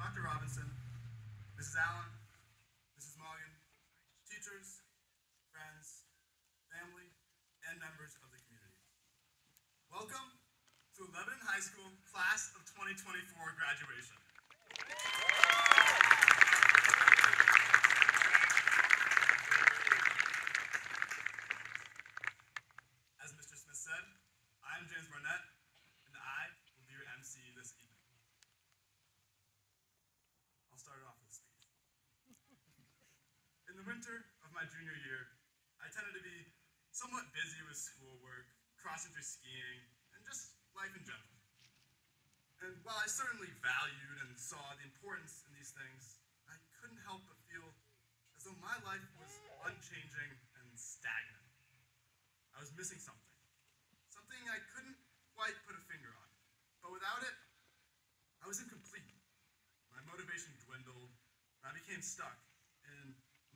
Dr. Robinson, Mrs. Allen, Mrs. Morgan, teachers, friends, family, and members of the community. Welcome to Lebanon High School Class of 2024 graduation. As Mr. Smith said, I'm James Barnett, and I will be your MC this evening. I'll start it off with a speech. In the winter of my junior year, I tended to be somewhat busy with schoolwork, cross-country skiing, and just life in general. And while I certainly valued and saw the importance in these things, I couldn't help but feel as though my life was unchanging and stagnant. I was missing something. Something I couldn't quite put a finger on. But without it, I was incomplete. My motivation dwindled, and I became stuck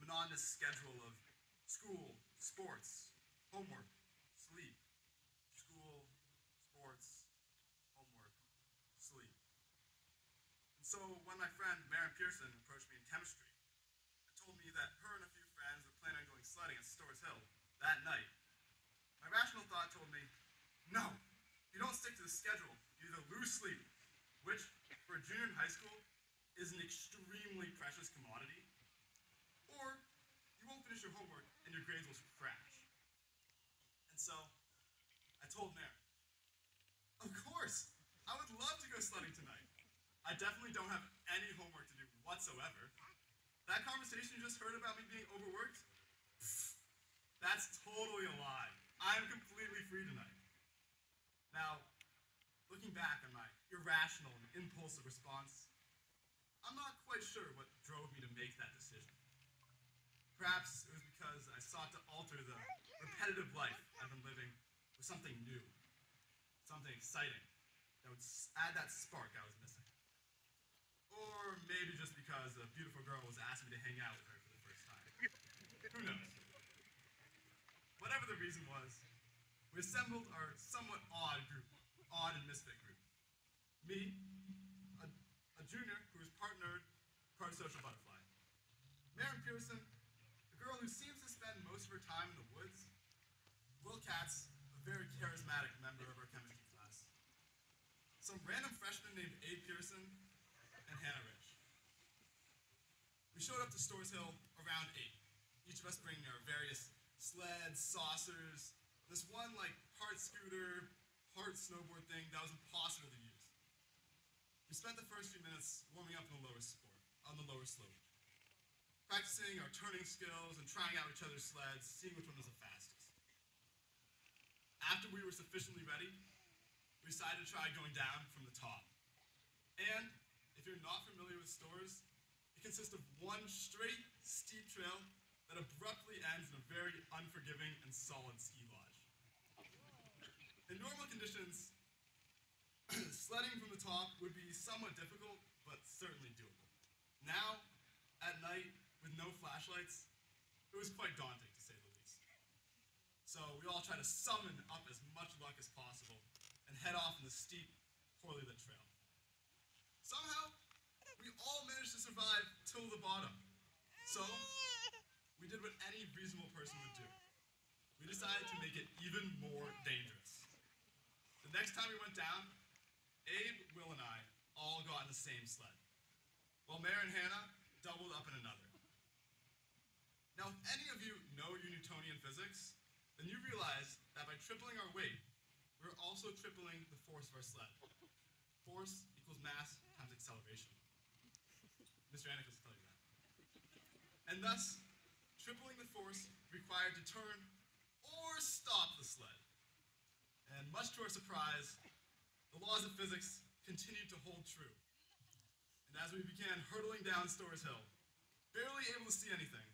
monotonous schedule of school, sports, homework, sleep, school, sports, homework, sleep. And so when my friend Maren Pearson approached me in chemistry and told me that her and a few friends were planning on going sledding at Storrs Hill that night, my rational thought told me, no, you don't stick to the schedule. You either lose sleep, which for a junior in high school is an extremely precious commodity, finish your homework and your grades will crash. And so I told Mare, of course, I would love to go sledding tonight. I definitely don't have any homework to do whatsoever. That conversation you just heard about me being overworked, that's totally a lie. I'm completely free tonight. Now, looking back on my irrational and impulsive response, I'm not quite sure what drove me to make that decision. Perhaps it was because I sought to alter the repetitive life I've been living with something new, something exciting that would add that spark I was missing. Or maybe just because a beautiful girl was asking me to hang out with her for the first time. Who knows? Whatever the reason was, we assembled our somewhat odd group, odd and misfit group. Me, a, a junior who was part nerd, part social butterfly. Maren Pearson, girl who seems to spend most of her time in the woods. Will Katz, a very charismatic member of our chemistry class. Some random freshman named Abe Pearson, and Hannah Rich. We showed up to Storrs Hill around 8, each of us bringing our various sleds, saucers, this one like part scooter, part snowboard thing that was impossible to use. We spent the first few minutes warming up on the lower sport, on the lower slope, practicing our turning skills and trying out each other's sleds, seeing which one was the fastest. After we were sufficiently ready, we decided to try going down from the top. And if you're not familiar with Storrs, it consists of one straight, steep trail that abruptly ends in a very unforgiving and solid ski lodge. In normal conditions, sledding from the top would be somewhat difficult, but certainly doable. Now, at night, no flashlights, it was quite daunting to say the least. So we all try to summon up as much luck as possible and head off in the steep, poorly lit trail. Somehow, we all managed to survive till the bottom. So, we did what any reasonable person would do. We decided to make it even more dangerous. The next time we went down, Abe, Will, and I all got in the same sled, while Mare and Hannah doubled up in another. Now, if any of you know your Newtonian physics, then you realize that by tripling our weight, we're also tripling the force of our sled. Force equals mass times acceleration. Mr. Annick will tell you that. And thus, tripling the force required to turn or stop the sled. And much to our surprise, the laws of physics continued to hold true. And as we began hurtling down Storrs Hill, barely able to see anything,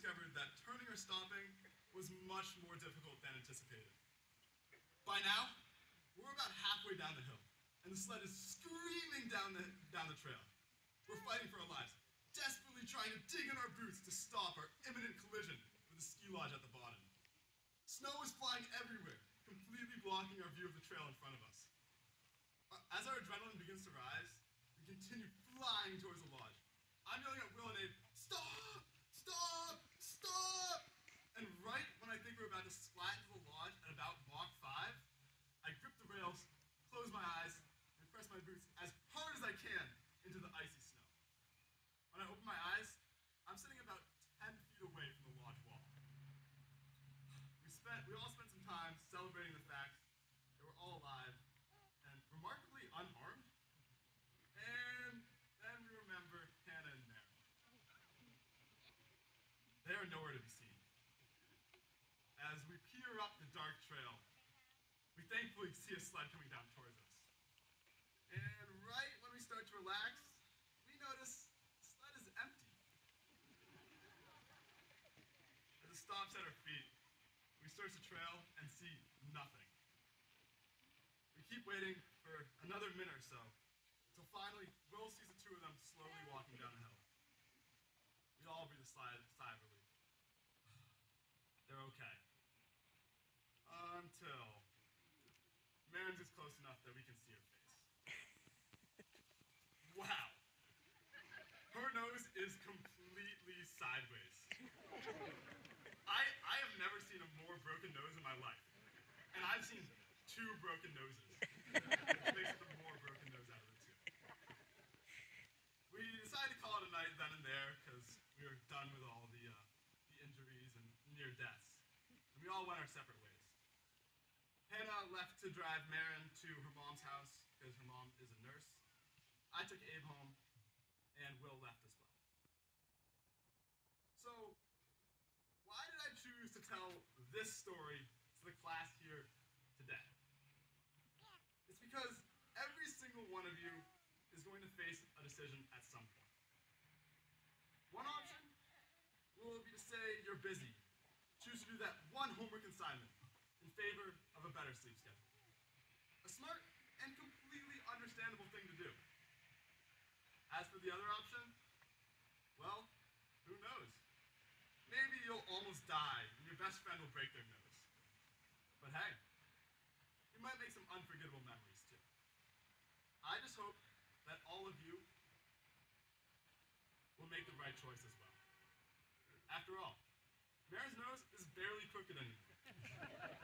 discovered that turning or stopping was much more difficult than anticipated. By now, we're about halfway down the hill, and the sled is screaming down the, down the trail. We're fighting for our lives, desperately trying to dig in our boots to stop our imminent collision with the ski lodge at the bottom. Snow is flying everywhere, completely blocking our view of the trail in front of us. As our adrenaline begins to rise, we continue flying towards the lodge. I'm yelling at Will and Abe, stop! Stop! Stop! And right when I think we're about to splat into the lodge at about Mach 5, I grip the rails, close my eyes, and press my boots as hard as I can into the icy snow. When I open my eyes, I'm sitting about 10 feet away from the lodge wall. We spent, we all spent some time celebrating the fact that we're all alive and remarkably unharmed. And then we remember Hannah and Mary. They are nowhere to be seen. As we peer up the dark trail, we thankfully see a sled coming down towards us. And right when we start to relax, we notice the sled is empty. As it stops at our feet, we search the trail and see nothing. We keep waiting for another minute or so, until finally Will sees the two of them slowly walking down the hill. We all breathe a sigh, of relief. They're okay. Until close enough that we can see her face. Wow. Her nose is completely sideways. I, I have never seen a more broken nose in my life. And I've seen two broken noses. Which makes the more broken nose out of the two. We decided to call it a night then and there because we were done with all the, uh, the injuries and near deaths. And we all went our separate ways. Left to drive Maren to her mom's house because her mom is a nurse. I took Abe home, and Will left as well. So, why did I choose to tell this story to the class here today? It's because every single one of you is going to face a decision at some point. One option will be to say you're busy, choose to do that one homework assignment in favor a better sleep schedule. A smart and completely understandable thing to do. As for the other option, well, who knows? Maybe you'll almost die and your best friend will break their nose. But hey, you might make some unforgettable memories too. I just hope that all of you will make the right choice as well. After all, Mary's nose is barely crooked anymore.